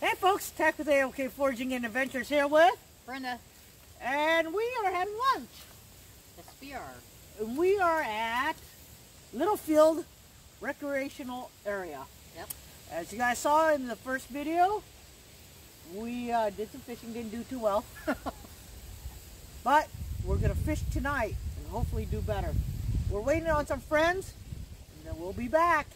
Hey folks, Thack with AOK Foraging and Adventures here with, Brenda. and we are having lunch. Yes, we are. And we are at Littlefield Recreational Area. Yep. As you guys saw in the first video, we uh, did some fishing, didn't do too well. but we're gonna fish tonight and hopefully do better. We're waiting on some friends, and then we'll be back.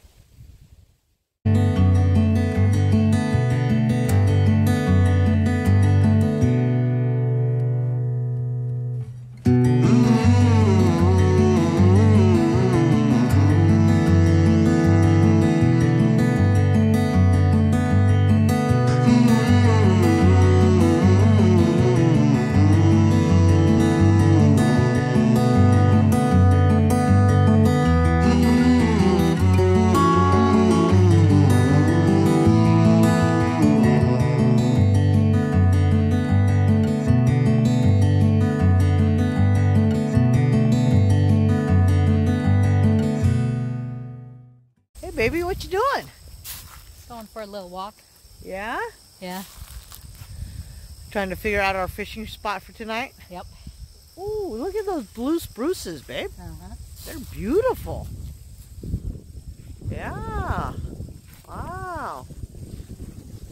Walk. Yeah? Yeah. Trying to figure out our fishing spot for tonight? Yep. Ooh, look at those blue spruces, babe. Uh-huh. They're beautiful. Yeah. Wow.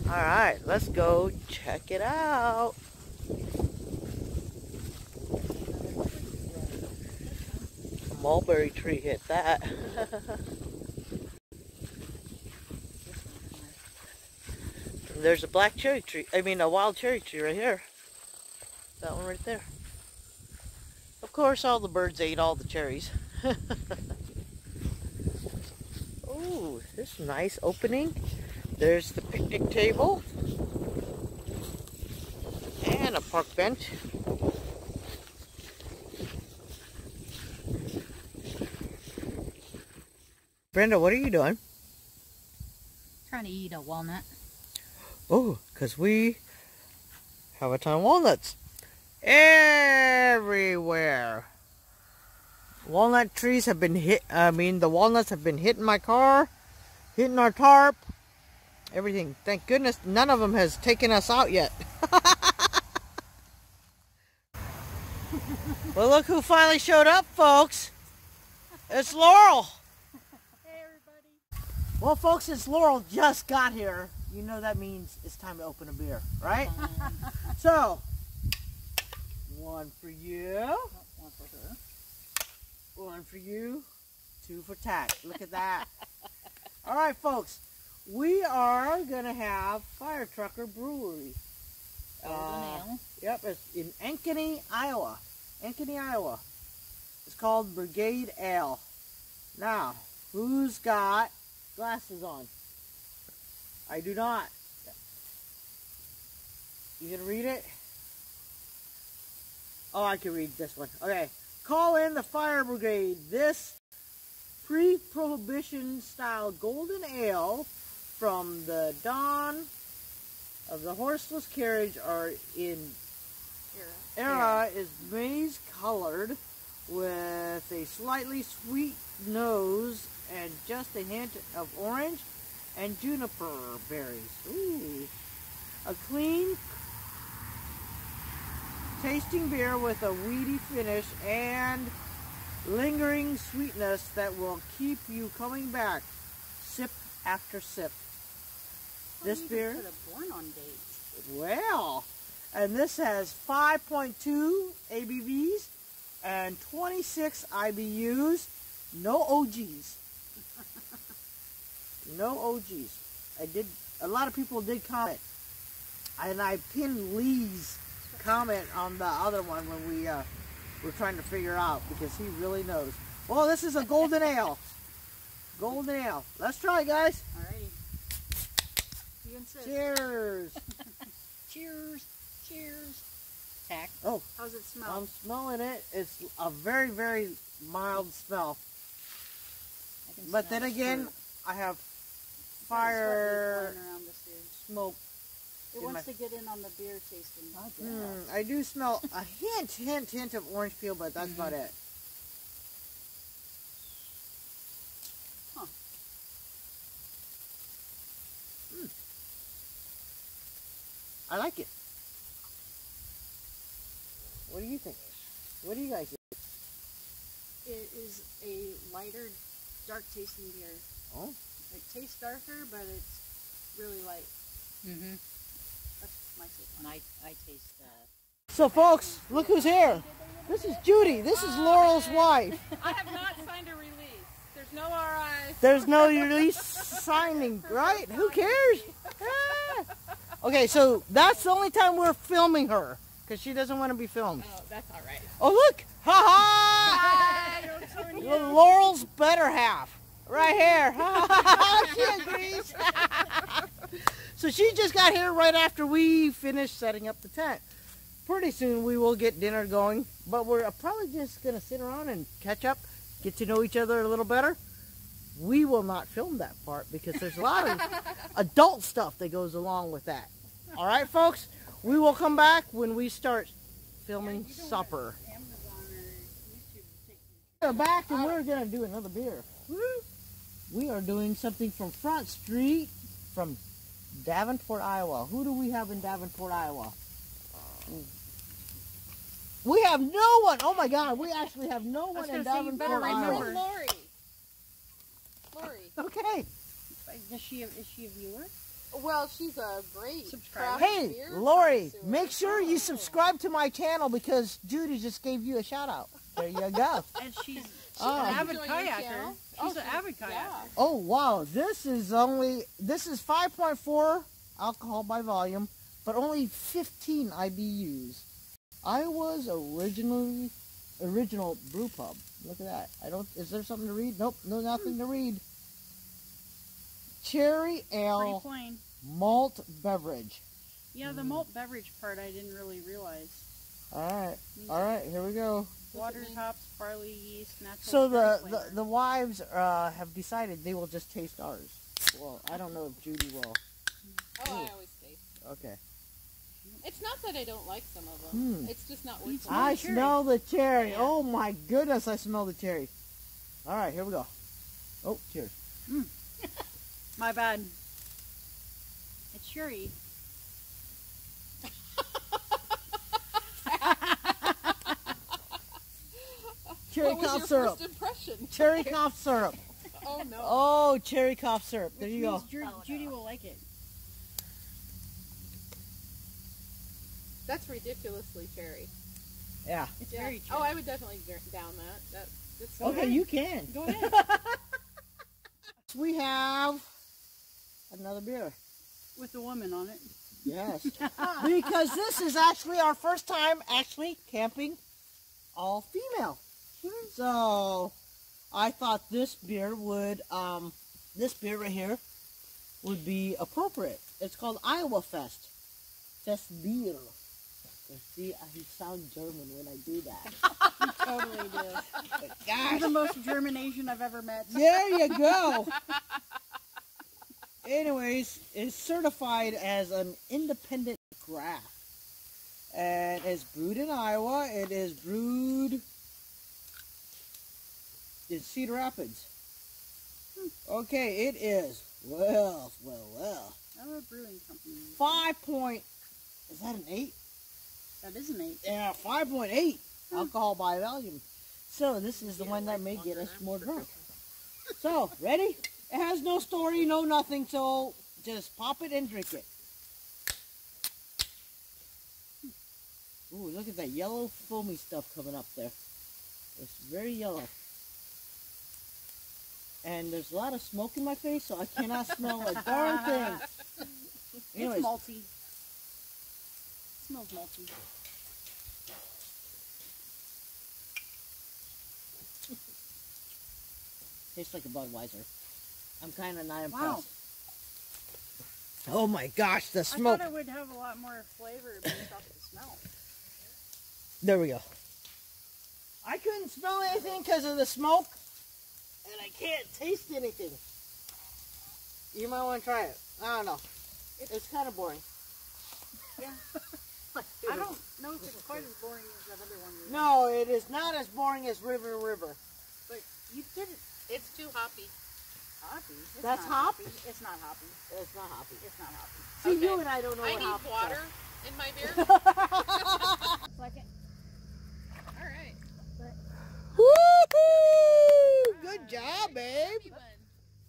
All right, let's go check it out. Mulberry tree hit that. There's a black cherry tree. I mean, a wild cherry tree right here. That one right there. Of course, all the birds ate all the cherries. oh, this nice opening. There's the picnic table. And a park bench. Brenda, what are you doing? Trying to eat a walnut. Oh, because we have a ton of walnuts everywhere. Walnut trees have been hit, I mean, the walnuts have been hitting my car, hitting our tarp, everything. Thank goodness none of them has taken us out yet. well, look who finally showed up, folks. It's Laurel. Hey, everybody. Well, folks, it's Laurel just got here, you know that means it's time to open a beer, right? so, one for you, One for her. one for you, two for Thack. Look at that. All right, folks, we are going to have Firetrucker Brewery. Uh. Yep, it's in Ankeny, Iowa. Ankeny, Iowa. It's called Brigade Ale. Now, who's got glasses on? I do not. You can read it? Oh, I can read this one. Okay. Call in the fire brigade. This pre-prohibition style golden ale from the dawn of the horseless carriage are in era is maize colored with a slightly sweet nose and just a hint of orange and juniper berries. Ooh. A clean tasting beer with a weedy finish and lingering sweetness that will keep you coming back sip after sip. This You beer born on date. well, and this has 5.2 ABVs and 26 IBUs. No OGs. No OGs. I did. A lot of people did comment, and I pinned Lee's comment on the other one when we uh, were trying to figure out because he really knows. Well, this is a golden ale. Golden ale. Let's try, guys. Alrighty. Cheers. Cheers. Cheers. Thack. Oh. How's it smell? I'm smelling it. It's a very, very mild smell. But then again, fruit. I have It's got a sweat fire flying around this dude. smoke. It wants my- to get in on the beer tasting. Mm, I do smell a hint, hint, hint of orange peel, but that's about Mhm. it. Huh. Mm. I like it. What do you think? What do you guys think? It is a lighter, dark tasting beer. Oh. It tastes darker, but it's really light. Mm-hmm. That's my take And on I, I taste uh, So, folks, look who's here. This is Judy. This is Laurel's wife. I have not signed a release. There's no RI. There's no release signing, right? Who cares? Ah. Okay, so that's the only time we're filming her because she doesn't want to be filmed. Oh, that's all right. Oh, look! Ha ha! Laurel's better half. Right here. Oh, she agrees. so she just got here right after we finished setting up the tent. Pretty soon we will get dinner going, but we're uh, probably just going to sit around and catch up, get to know each other a little better. We will not film that part because there's a lot of adult stuff that goes along with that. All right, folks? We will come back when we start filming supper. We're back and we're gonna do another beer. Woo. We are doing something from Front Street from Davenport, Iowa. Who do we have in Davenport, Iowa? We have no one. Oh my God, we actually have no one in gonna say, you better Davenport, remember. Iowa. Lori. Lori. Okay. Does she? Is she a viewer? Well, she's a great Subscriber. Hey, Lori, make sure you subscribe to my channel because Judy just gave you a shout out. There you go. And she's Oh. an avid kayaker. She's Oh, an she- avid kayaker. yeah. Oh wow, this is only this is 5.4 alcohol by volume, but only 15 IBUs. Iowa's originally original brew pub. Look at that. I don't. Is there something to read? Nope. No, nothing to read. Cherry ale plain. malt beverage. Yeah, the mm. malt beverage part I didn't really realize. All right. All right. Here we go. Water, hops, barley, yeast, natural. So the, the the wives uh, have decided they will just taste ours. Well, I don't know if Judy will. Oh, I always taste. Okay. It's not that I don't like some of them. Hmm. It's just not worth It's it. I cherry. smell the cherry. Oh my goodness, I smell the cherry. All right, here we go. Oh, cheers. My bad. It's cherry. Cherry what was cough your syrup. first impression? Cherry cough syrup. Oh no. Oh, cherry cough syrup. There Which you go. means Ju- Judy will like it. That's ridiculously cherry. Yeah. It's Yeah. very cherry. Oh, I would definitely drink down that. That that's Okay, you can. Go ahead. We have another beer. With the woman on it. Yes. because this is actually our first time actually camping all female. So I thought this beer would um this beer right here would be appropriate. It's called Iowa Fest. Fest beer. See, I sound German when I do that. Totally do. You're the most German Asian I've ever met. there you go. Anyways, it's certified as an independent craft. And it's brewed in Iowa. It is brewed in Cedar Rapids. Okay, it is. Well, well, well. Iowa brewing company. Five point. Is that an eight? That is an eight. Yeah, five point eight alcohol by volume. So this is the one that may get us more drunk. So ready? It has no story, no nothing. So just pop it and drink it. Ooh, look at that yellow foamy stuff coming up there. It's very yellow. And there's a lot of smoke in my face, so I cannot smell a darn thing. Anyways, It's malty. smells malty. tastes like a Budweiser. I'm kind of not impressed. Wow. Oh my gosh, the smoke. I thought it would have a lot more flavor based off the smell. There we go. I couldn't smell anything because of the smoke, and I can't taste anything. You might want to try it. I don't know. It's kind of boring. Yeah. I don't know if it's quite as boring as that other one. you- No, it is not as boring as River River. But you did it. It's too hoppy. Hoppy. It's That's not hop? hoppy. It's not hoppy. It's not hoppy. It's not hoppy. See, Okay. you and I don't know I what need hops water in my beer. Second. All right. Woo! Good job, babe.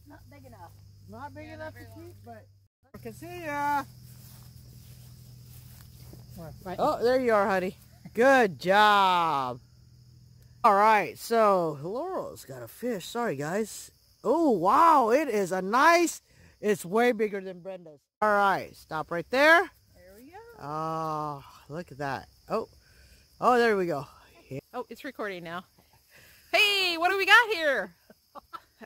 Not big enough. Not big Yeah, enough not to very keep, but I can see ya. Right. Oh, there you are, honey. Good job. All right, so Laurel's got a fish. Sorry, guys. Oh, wow, it is a nice. It's way bigger than Brenda's. All right, stop right there. There we go. Oh, look at that. Oh, oh, there we go. Oh, it's recording now. Hey, what do we got here?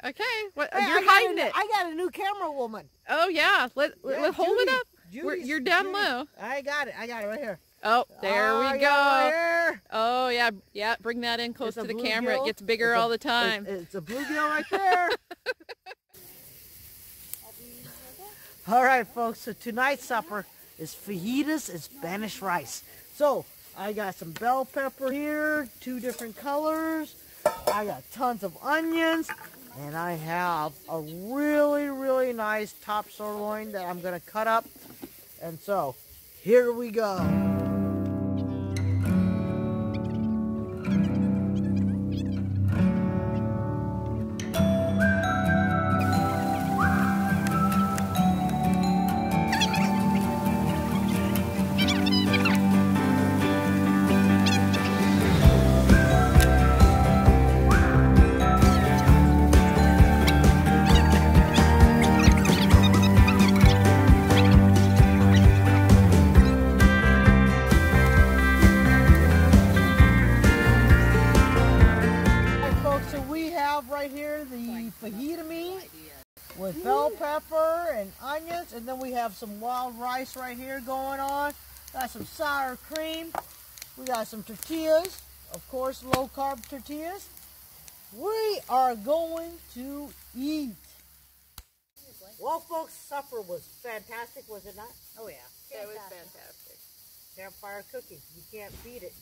Okay, what, Hey, you're I hiding a- it. I got a new camera woman. Oh yeah, let, let, Yeah, hold it up. Judy's- you're down Judy. low. I got it. I got it right here. Oh, there Oh, we go. right. Oh yeah, yeah. Bring that in close It's to the camera. It gets bigger a- all the time. It's, it's a bluegill right there. All right, folks. So tonight's supper is fajitas and Spanish rice. So I got some bell pepper here, two different colors. I got tons of onions, and I have a really, really nice top sirloin that I'm gonna cut up. And so here we go. Have some wild rice right here going on. Got some sour cream. We got some tortillas, of course, low carb tortillas. We are going to eat. Well, folks, supper was fantastic, was it not? Oh yeah. It was fantastic. Campfire cooking. You can't beat it.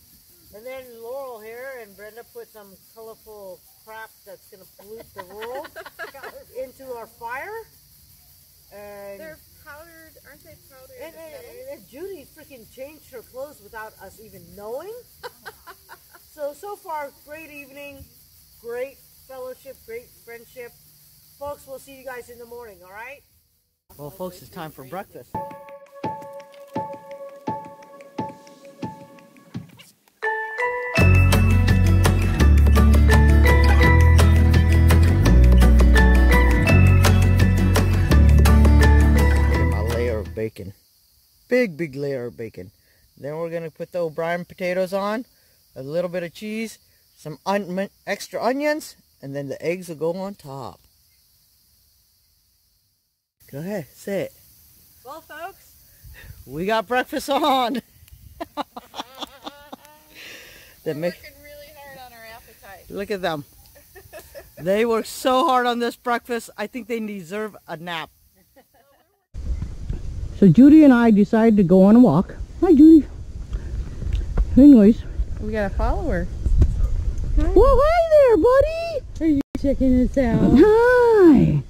And then Laurel here and Brenda put some colorful crap that's going to pollute the world into our fire. And, They're powdered, aren't they powdered? and, and, and Judy freaking changed her clothes without us even knowing. so, so far, great evening, great fellowship, great friendship. Folks, we'll see you guys in the morning, all right? Well, folks, it's time for breakfast. Big, big layer of bacon. Then we're going to put the O'Brien potatoes on, a little bit of cheese, some on extra onions, and then the eggs will go on top. Go ahead, say it. Well, folks, We got breakfast on. the we're working really hard on our appetite. look at them. They work so hard on this breakfast. I think they deserve a nap. So Judy and I decided to go on a walk. Hi, Judy. Anyways. We got a follower. Well, hi there, buddy. Are you checking us out? Hi.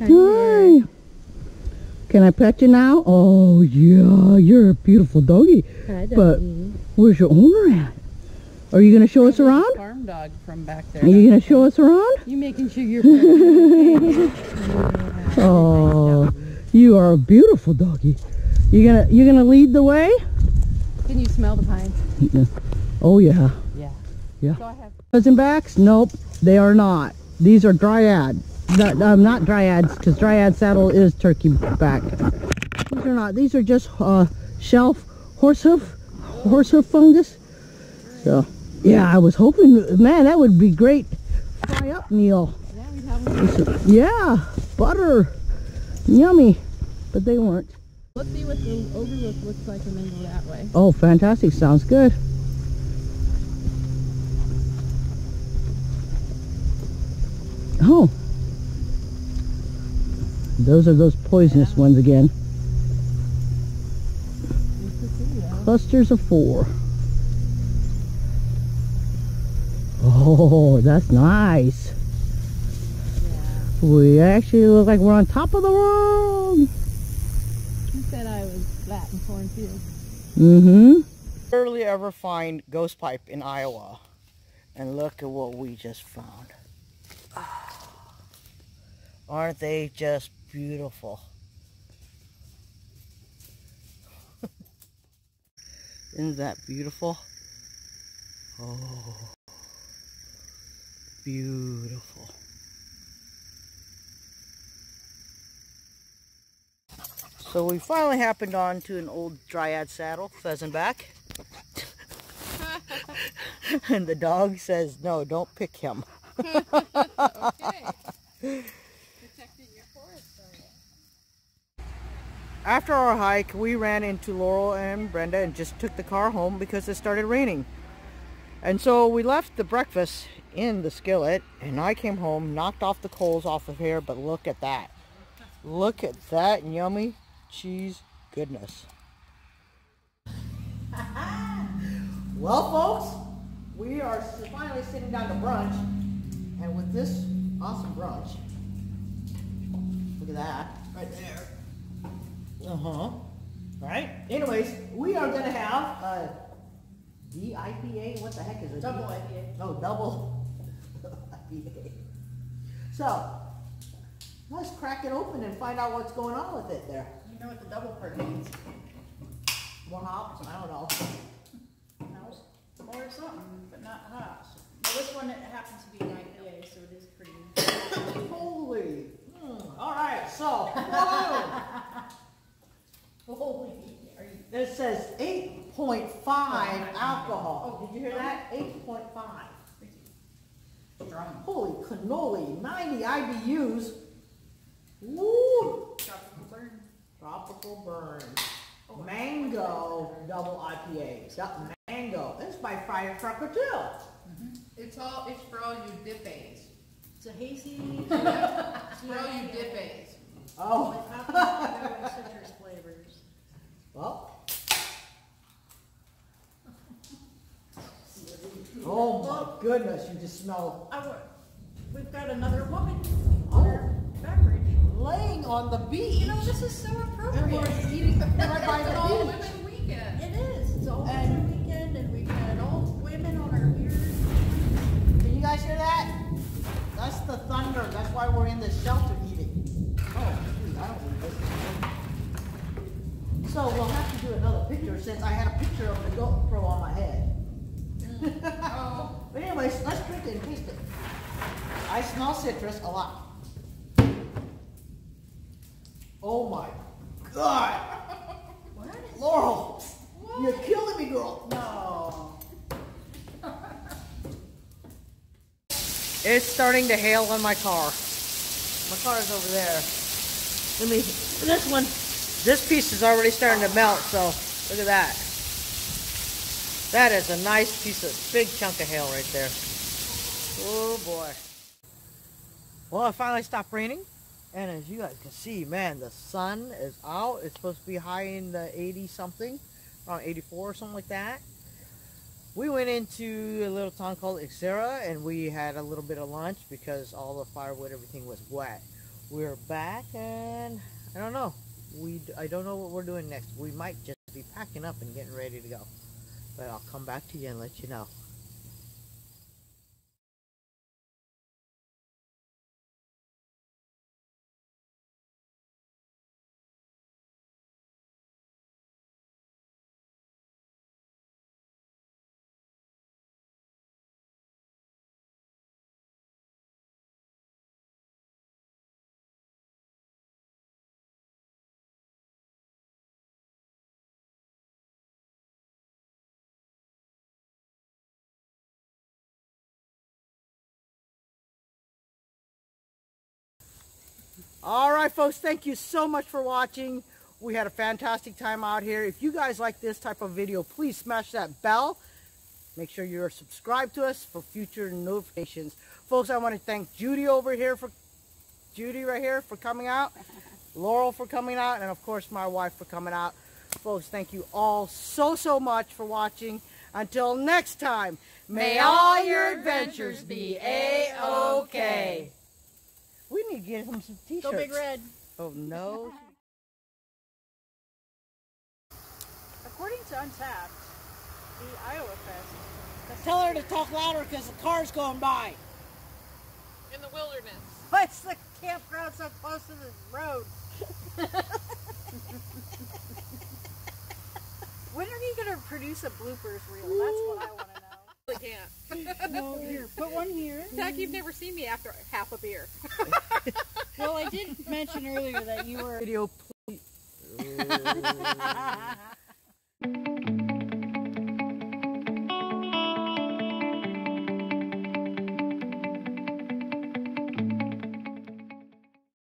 Hi. Can I pet you now? Oh, yeah. You're a beautiful doggy. But where's your owner at? Are you going to show us around? Farm dog from back there. Are you going to show us around? You making sure you're Oh, you are a beautiful doggy. You gonna you gonna lead the way? Can you smell the pines? Yeah. Oh yeah. Yeah. Yeah. Go ahead. Pheasant backs? Nope, they are not. These are dryad. Not, um, not dryads, because dryad saddle is turkey back. These are not. These are just uh, shelf horse hoof fungus. So, yeah, I was hoping, man, that would be great fry up meal. Yeah, we have them. Yeah, butter, yummy, but they weren't. Let's see what the overlook looks like and then go that way. Oh, fantastic. Sounds good. Oh. Those are those poisonous ones again. Clusters of four. Oh, that's nice. We actually look like we're on top of the world. You said I was flat in cornfield. Mm-hmm. Rarely ever find ghost pipe in Iowa. And look at what we just found. Aren't they just beautiful? Isn't that beautiful? Oh, beautiful. So we finally happened on to an old dryad saddle, pheasant back. and the dog says, no, don't pick him. After our hike, we ran into Laurel and Brenda and just took the car home because it started raining. And so we left the breakfast in the skillet and I came home, knocked off the coals off of here, but look at that. Look at that yummy cheese goodness. well, folks, we are finally sitting down to brunch, and with this awesome brunch, look at that right there. Uh huh. Right. Anyways, we are gonna have a DIPA. What the heck is it? Double IPA. No, double IPA. So let's crack it open and find out what's going on with it there. Know what the double part means? More hops? I don't know. Or something, but not hops. Well, this one it happens to be an IPA, so it is pretty. Holy. Hmm. All right. So. whoa. Holy. Are you? It says 8.5 alcohol. Oh, did you hear that? 8.5. Strong. Holy cannoli. 90 IBUs. Woo. Tropical burn. Tropical. Mango double IPA. Du- Mango. This is by Firetrucker too. Mm-hmm. It's all, it's for all you dippies. It's a hazy. It's for all you dippies. Oh. With habanero and citrus flavors. Well. Oh my goodness, you just smell I We've got another woman on our beverage. laying on the beach. You know, this is so and appropriate. we're eating right by It's an all beach. women weekend. It is. It's all And- women weekend, and we've got old women on our ears. Can you guys hear that? That's the thunder. That's why we're in the shelter eating. Oh, I don't need this. So we'll have to do another picture since I had a picture of the GoPro on my head. Mm. Oh, But anyways, let's drink it and taste it. I smell citrus a lot. Oh my God. What? Laurel, you're killing me, girl. No. It's starting to hail on my car. My car is over there. Let me, this one, this piece is already starting to melt, so look at that. That is a nice piece of, big chunk of hail right there. Oh boy. Well, it finally stopped raining. And as you guys can see, man, the sun is out. It's supposed to be high in the 80 something, around 84 or something like that. We went into a little town called Exira and we had a little bit of lunch because all the firewood, everything was wet. We're back and I don't know. We I don't know what we're doing next. We might just be packing up and getting ready to go. But I'll come back to you and let you know. All right, folks, thank you so much for watching. We had a fantastic time out here. If you guys like this type of video, please smash that bell. Make sure you're subscribed to us for future notifications. Folks, I want to thank Judy over here for Judy right here for coming out, Laurel for coming out, and of course my wife for coming out. Folks, thank you all so, so much for watching. Until next time, may all your adventures be A-OK. We need to get him some t-shirts. Go Big Red. Oh no. According to Untappd, the Iowa Fest. Tell her to talk louder because the car's going by. In the wilderness. Why is the campground so close to the road? when are you gonna produce a bloopers reel? That's what I want to know. I can't. No, here, put one here. Zach, you've never seen me after half a beer. Well, I did mention earlier that you were. Video.